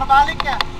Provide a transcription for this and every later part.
परमालिक है।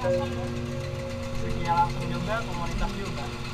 secara langsung juga komunitas juga.